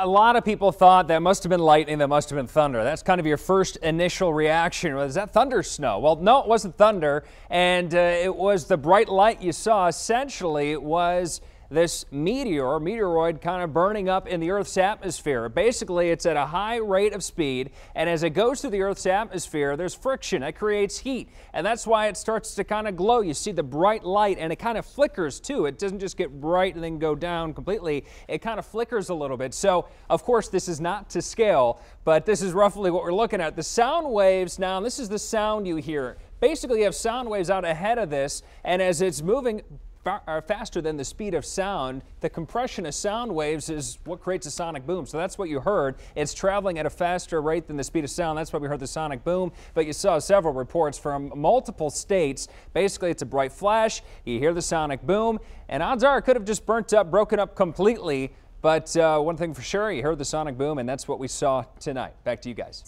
a lot of people thought that must have been lightning, that must have been thunder. That's kind of your first initial reaction. Was that thunder snow? Well, no, it wasn't thunder, and uh, it was the bright light you saw. Essentially, was this meteor, meteoroid, kind of burning up in the Earth's atmosphere. Basically, it's at a high rate of speed, and as it goes through the Earth's atmosphere, there's friction. That creates heat, and that's why it starts to kind of glow. You see the bright light, and it kind of flickers too. It doesn't just get bright and then go down completely. It kind of flickers a little bit. So, of course, this is not to scale, but this is roughly what we're looking at. The sound waves now, this is the sound you hear. Basically, you have sound waves out ahead of this, and as it's moving far, faster than the speed of sound, the compression of sound waves is what creates a sonic boom. So that's what you heard. It's traveling at a faster rate than the speed of sound. That's why we heard the sonic boom. But you saw several reports from multiple states. Basically, it's a bright flash. You hear the sonic boom, and odds are it could have just burnt up, broken up completely. But uh, one thing for sure, you heard the sonic boom, and that's what we saw tonight. Back to you guys.